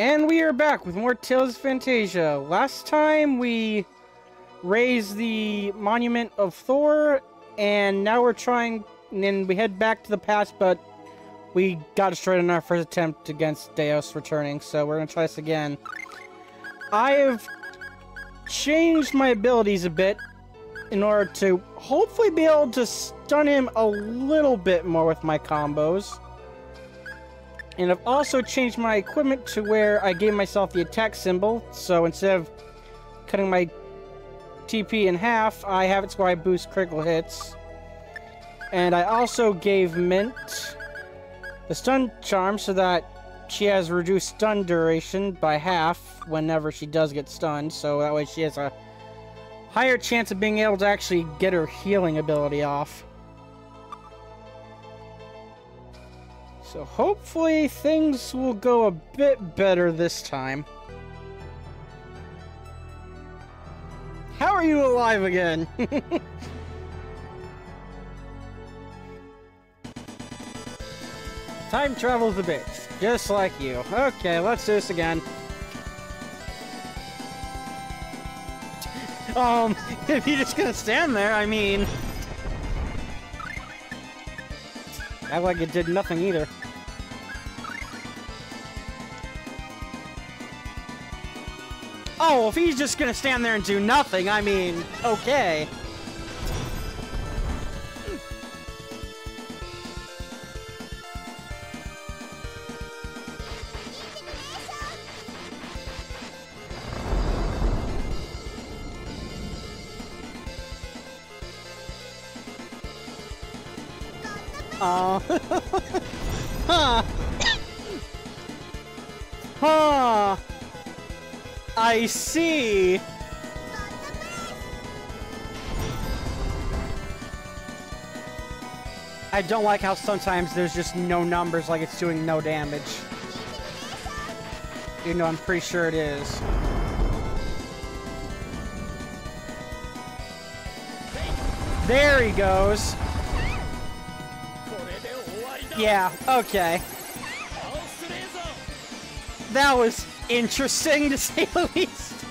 And we are back with more Tales of Phantasia. Last time we raised the Monument of Thor, and now we're trying, and we head back to the past, but we got destroyed in our first attempt against Dhaos returning, so we're gonna try this again. I have changed my abilities a bit in order to hopefully be able to stun him a little bit more with my combos. And I've also changed my equipment to where I gave myself the attack symbol, so instead of cutting my TP in half, I have it so I boost critical hits. And I also gave Mint the stun charm so that she has reduced stun duration by half whenever she does get stunned, so that way she has a higher chance of being able to actually get her healing ability off. So hopefully things will go a bit better this time. How are you alive again? Time travels a bit, just like you. Okay, let's do this again. Um, if you're just gonna stand there, I mean... Act like it did nothing either. Oh, if he's just gonna stand there and do nothing, I mean, okay. Oh. huh. huh. I see. I don't like how sometimes there's just no numbers like it's doing no damage. Even though I'm pretty sure it is. There he goes. Yeah, okay. That was interesting to say the least.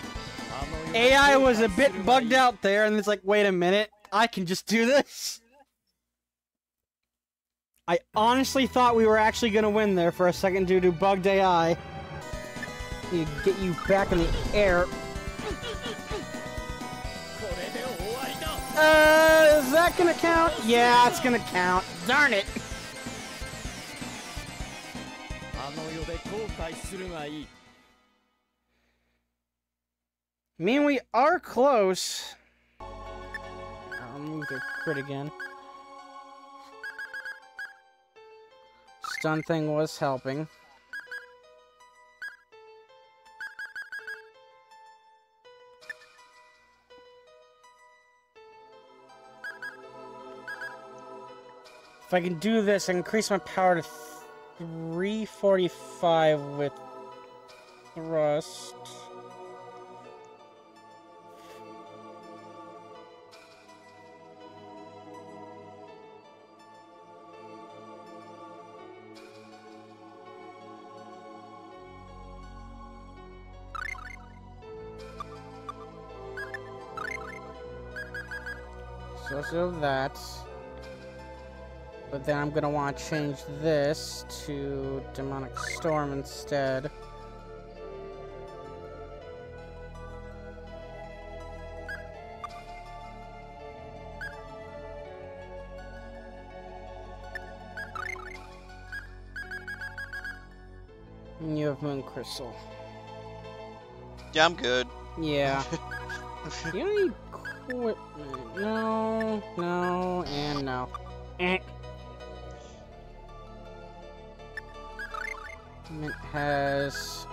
AI was a bit bugged out there, and it's like, wait a minute, I can just do this? I honestly thought we were actually gonna win there for a second due to bugged AI. You get you back in the air. Uh, is that gonna count? Yeah, it's gonna count. Darn it. I mean, we are close. I'll move the crit again. Stun thing was helping. If I can do this, I increase my power to 345 with thrust. So let's do that. But then I'm gonna want to change this to Demonic Storm instead. And you have Moon Crystal. Yeah, I'm good. Yeah. you don't need No, no, and no. Eh. Mint has...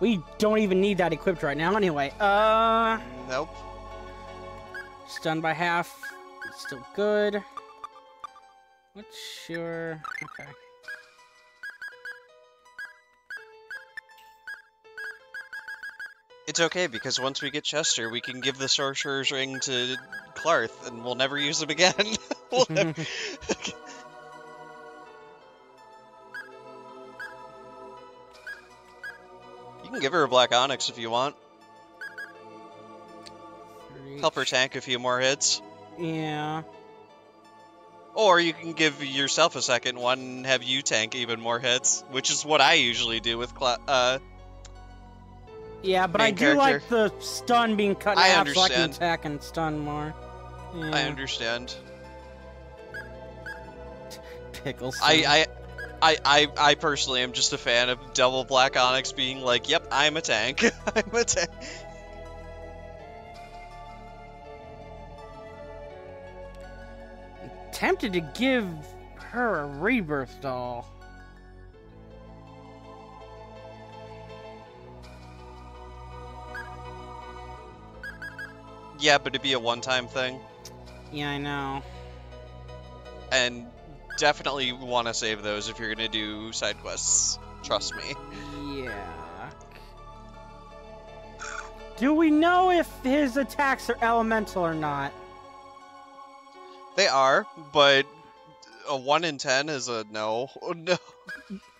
We don't even need that equipped right now anyway. Uh... Nope. Stunned by half. It's still good. What's your... Okay. It's okay because once we get Chester, we can give the sorcerer's ring to Klarth, and we'll never use him again. we'll never... can give her a Black Onyx if you want. Three- Help her tank a few more hits. Yeah. Or you can give yourself a second one and have you tank even more hits, which is what I usually do with Cla- uh Yeah, but I do like the stun being cut in I half so I can attack and stun more. Yeah. I understand. Pickles. I, I I I I personally am just a fan of double Black Onyx being like, "Yep, I'm a tank. I'm a tank." tempted to give her a rebirth doll. Yeah, but it'd be a one-time thing, Yeah, I know. and definitely want to save those if you're gonna do side quests. Trust me. Yeah. Do we know if his attacks are elemental or not? They are, but a one in ten is a no. Oh, no.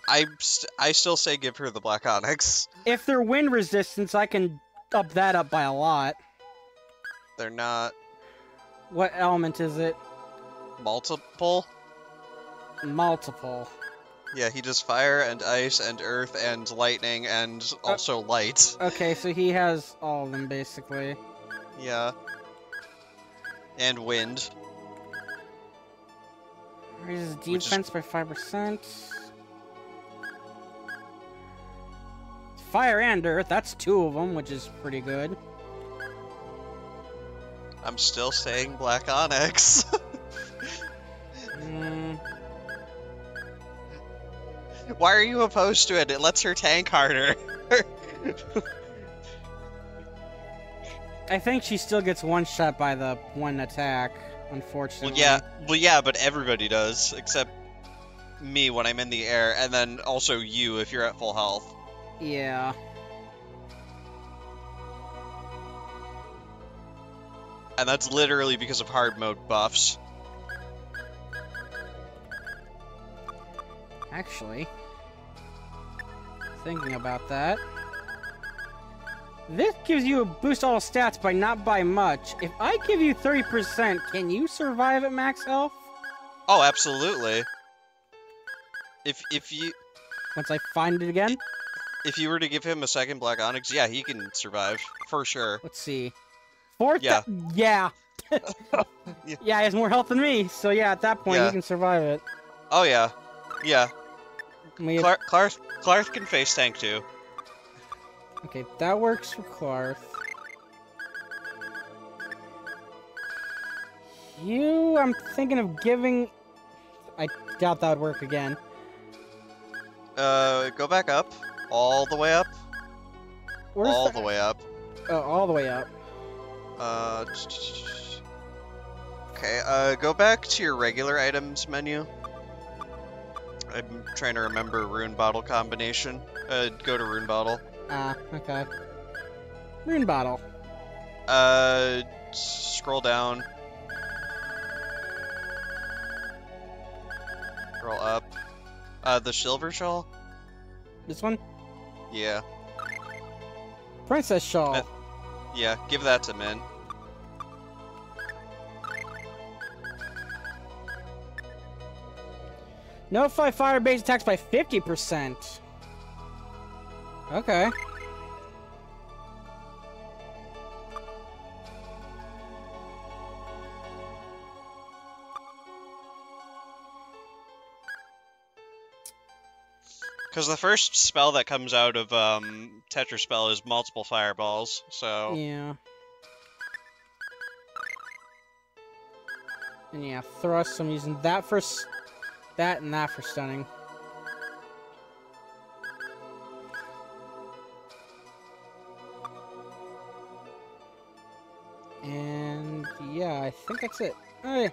I st- I still say give her the Black Onyx. If they're wind resistance, I can up that up by a lot. They're not What element is it? multiple. Multiple. Yeah, he does fire and ice and earth and lightning and uh, also light. Okay, so he has all of them basically. Yeah. And wind. Raises Which is- defense by 5%. Fire and earth, that's two of them, which is pretty good. I'm still saying Black Onyx. Mm, Why are you opposed to it? It lets her tank harder. I think she still gets one shot by the one attack, unfortunately. well, yeah, well, yeah, but everybody does, except me when I'm in the air, and then also you if you're at full health. Yeah. And that's literally because of hard mode buffs. Actually, thinking about that, this gives you a boost all stats by not by much. If I give you 30%, can you survive at max health? Oh, absolutely. If if you Once I find it again? if you were to give him a second Black Onyx, yeah, he can survive for sure. Let's see. Fourth? Yeah. yeah. Yeah. yeah, he has more health than me, so yeah, at that point Yeah. he can survive it. Oh yeah, yeah. Clar- Klarth Klarth can face tank too. Okay, that works for Klarth. You, I'm thinking of giving. I doubt that would work again. Uh, go back up, all the way up, Where's all the, the way up. Oh, all the way up. Uh, okay. Uh, go back to your regular items menu. I'm trying to remember rune bottle combination. Uh, go to rune bottle. Ah, okay. Rune bottle. Uh, scroll down. Scroll up. Uh, the silver shawl. This one? Yeah, Princess Shawl. Uh, yeah. Give that to Min. Notify fire base attacks by 50%. Okay. Because the first spell that comes out of um, Tetra spell is multiple fireballs. So Yeah. And yeah, thrust. I'm using that for s- that and that for stunning. And yeah, I think that's it. Oh,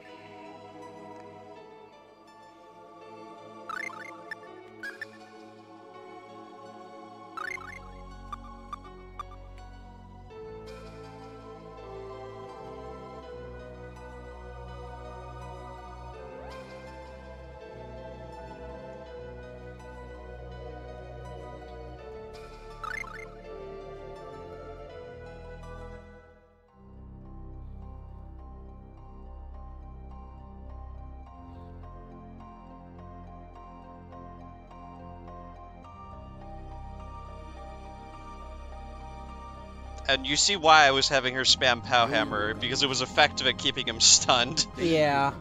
and you see why I was having her spam Pow Hammer, because it was effective at keeping him stunned. Yeah.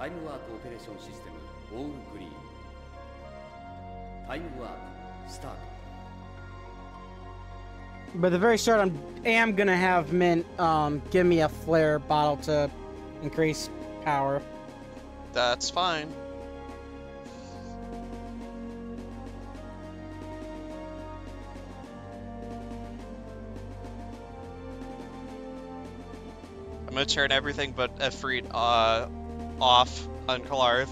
タイムワープオペレーションシステムオールグリーンタイムワープ Stop. But the very start, I'm am gonna have Mint um give me a flare bottle to increase power. That's fine. I'm gonna turn everything but Efreet uh, off on Kalarth.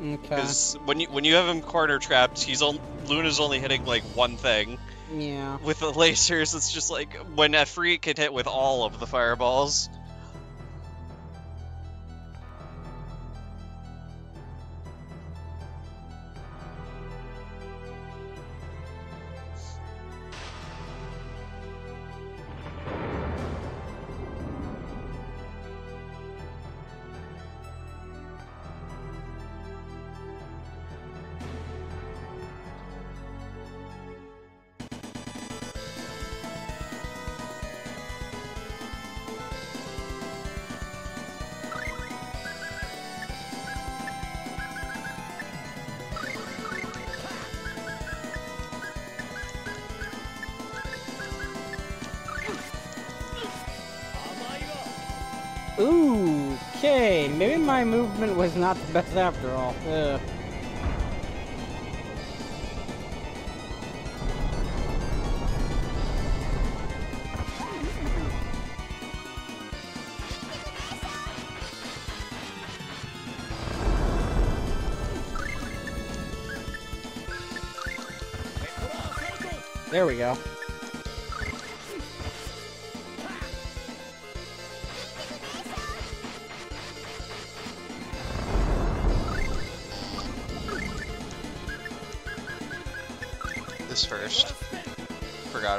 Okay. Because when you when you have him corner trapped, he's on Luna's only hitting like one thing. Yeah. With the lasers, it's just like when Efreet can hit with all of the fireballs. Ooh, okay. Maybe my movement was not the best after all. Ugh. There we go.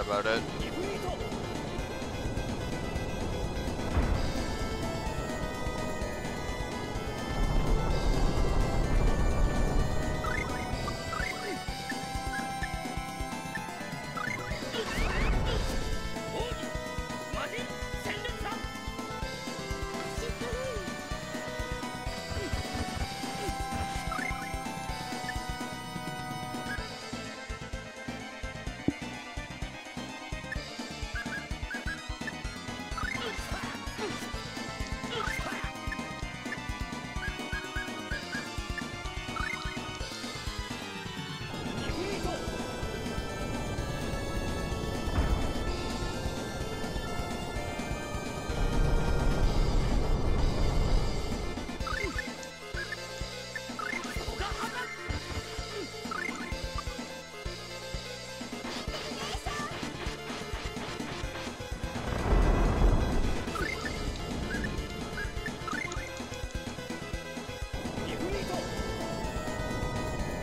About it.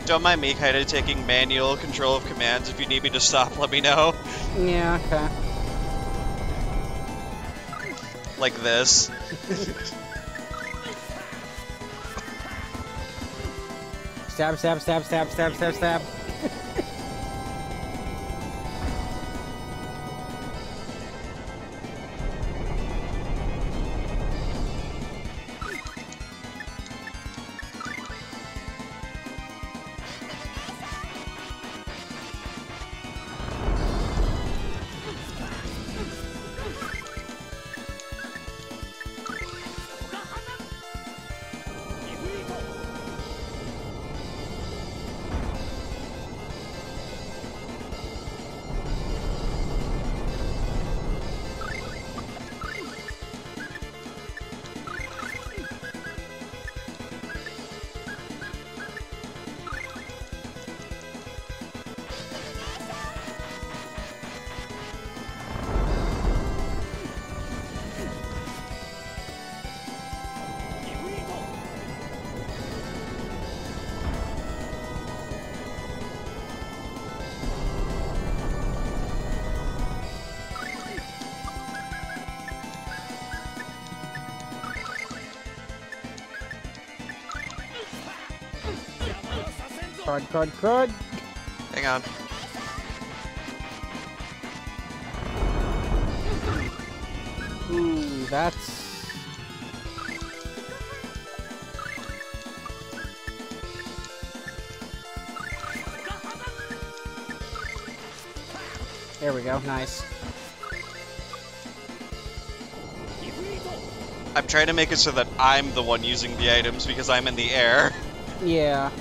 Don't mind me kind of taking manual control of commands. If you need me to stop, let me know. Yeah, okay. Like this. Stab, stab, stab, stab, stab, stab, stab. Crud, crud, crud. Hang on. Ooh, that's... There we go, nice. I'm trying to make it so that I'm the one using the items because I'm in the air. Yeah.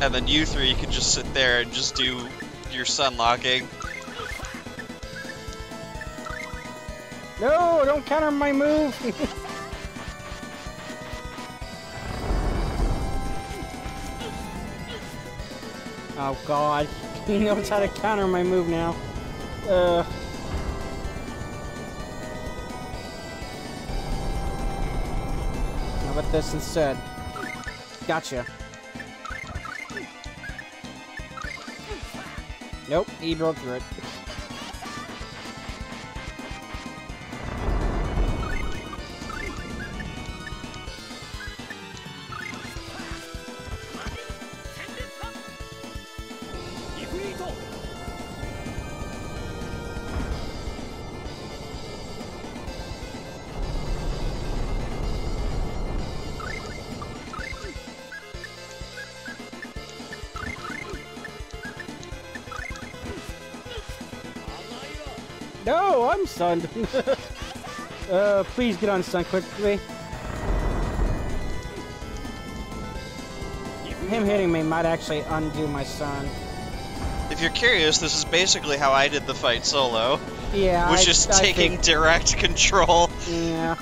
And then you three can just sit there and just do your sun locking. No, don't counter my move! oh god, he knows how to counter my move now. Uh... How about this instead? Gotcha. Nope, he broke through it. No, I'm stunned. uh, please get on unstunned quickly. Him hitting me might actually undo my stun. If you're curious, this is basically how I did the fight solo, Yeah, was I, just I taking think- direct control. yeah.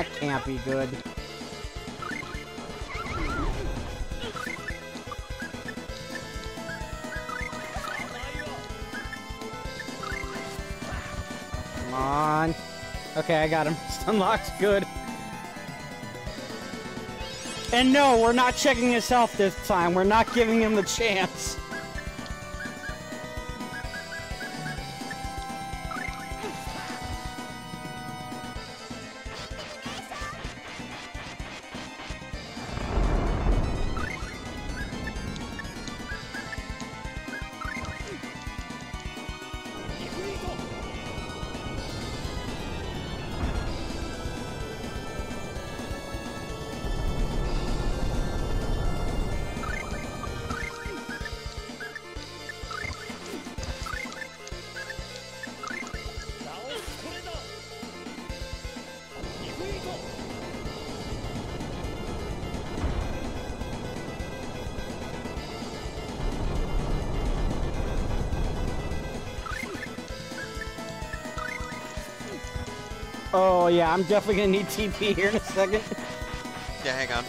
That can't be good. Come on. Okay, I got him. Stun lock's good. And no, we're not checking his health this time. We're not giving him the chance. Yeah, I'm definitely gonna need TP here in a second. Yeah, hang on.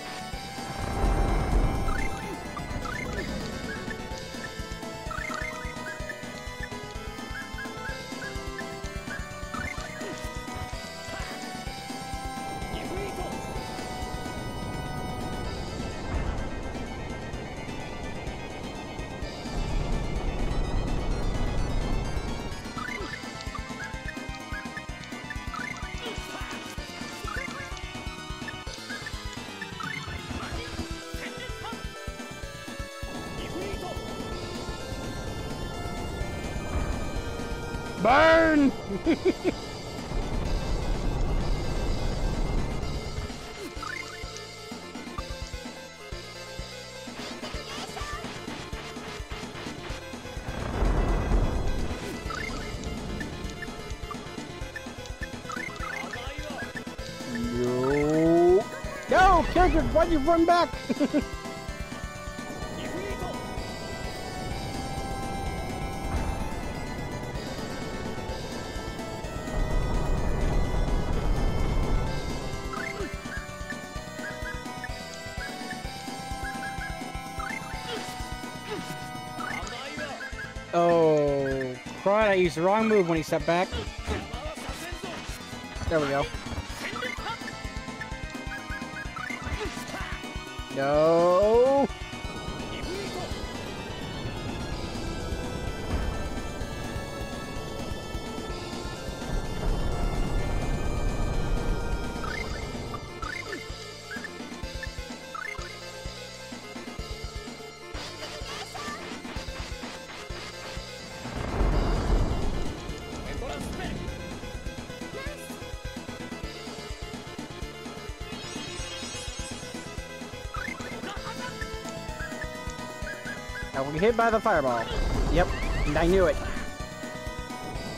No. Character, why'd you run back? oh, crud, I used the wrong move when he stepped back. There we go. No. I will get hit by the fireball. Yep, and I knew it.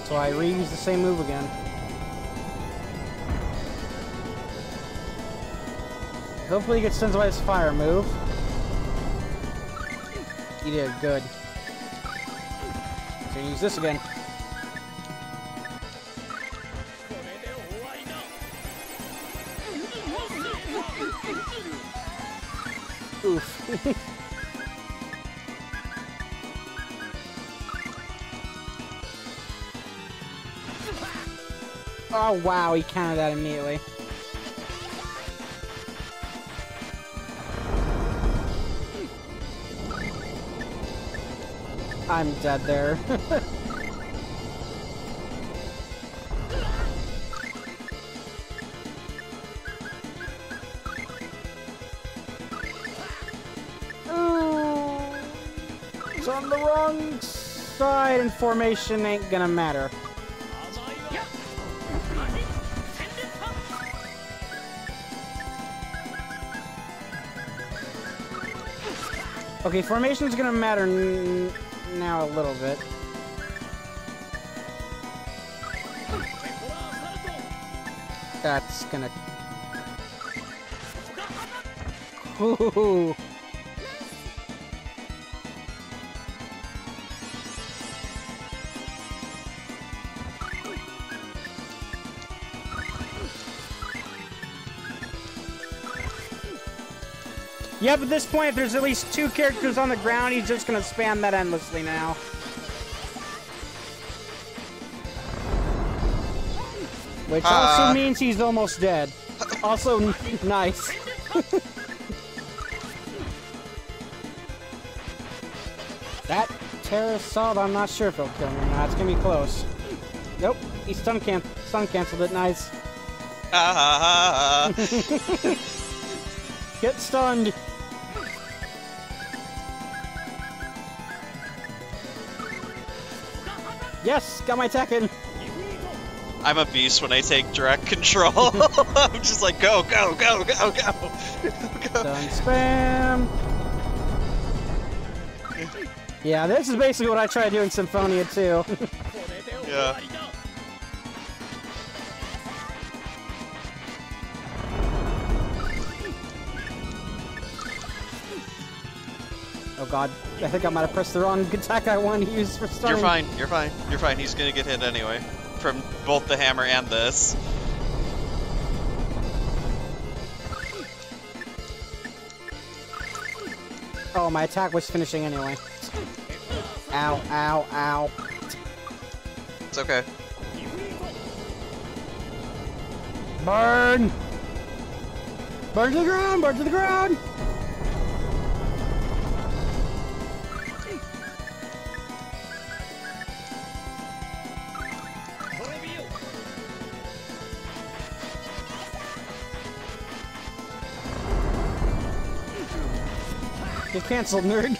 So I reuse the same move again. Hopefully he gets stunned by his fire move. He did good. So use this again. Oh wow, he countered that immediately. I'm dead there. It's on the wrong side and formation ain't gonna matter. Okay, formation's gonna matter now a little bit. That's gonna... Ooh. Yep, at this point, if there's at least two characters on the ground, he's just gonna spam that endlessly now. Which also Uh. means he's almost dead. Also, nice. that Tetra Assault, I'm not sure if it'll kill me or not. It's gonna be close. Nope, he stun, can stun canceled it. Nice. Ah, Get stunned. Yes, got my in. I'm a beast when I take direct control. I'm just like, go, go, go, go, go. go. Done spam. Yeah, this is basically what I try doing in Symphonia too. oh god, I think I might have pressed the wrong attack I wanted to use for starting. You're fine, you're fine, you're fine. He's gonna get hit anyway. From both the hammer and this. Oh, my attack was finishing anyway. Ow, ow, ow. It's okay. Burn! Burn to the ground! Burn to the ground! Canceled, nerd.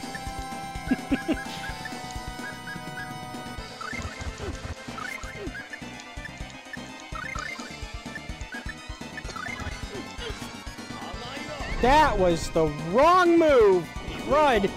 that was the wrong move! Rud!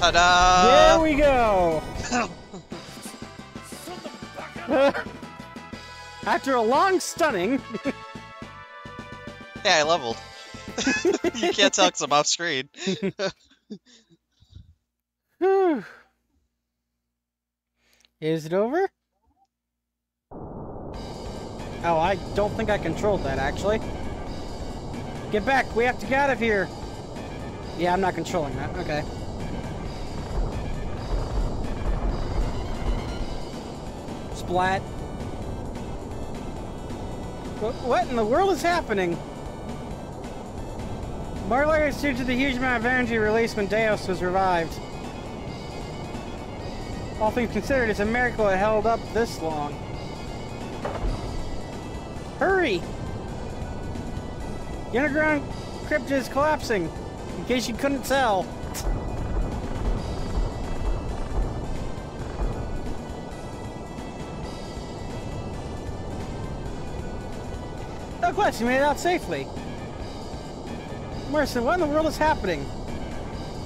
Ta-da! There we go! After a long stunning, Yeah, I leveled. you can't tell 'cause I'm off screen. Is it over? Oh, I don't think I controlled that, actually. Get back! We have to get out of here! Yeah, I'm not controlling that. Okay. Splat. Wh- What in the world is happening? Marlayer is due to the huge amount of energy released when Dhaos was revived. All things considered, it's a miracle it held up this long. Hurry! The underground crypt is collapsing, in case you couldn't tell. Quest, you made it out safely. Morrison, what in the world is happening?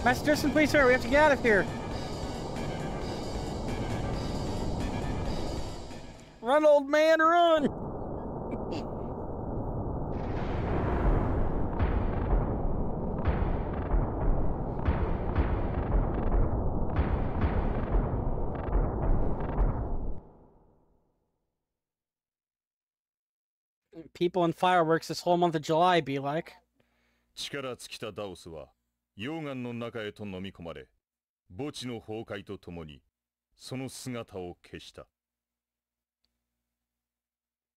Master Justin, please hurry, we have to get out of here. Run, old man, run! People and fireworks this whole month of July be like. 力尽きたダオスは溶岩の中へと飲み込まれ墓地の崩壊とともにその姿を消した